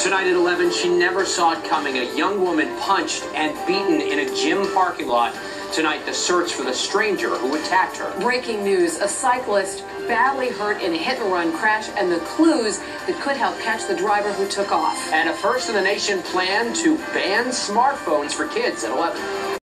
Tonight at 11, she never saw it coming. A young woman punched and beaten in a gym parking lot. Tonight, the search for the stranger who attacked her. Breaking news a cyclist badly hurt in a hit and run crash, and the clues that could help catch the driver who took off. And a first in the nation plan to ban smartphones for kids at 11.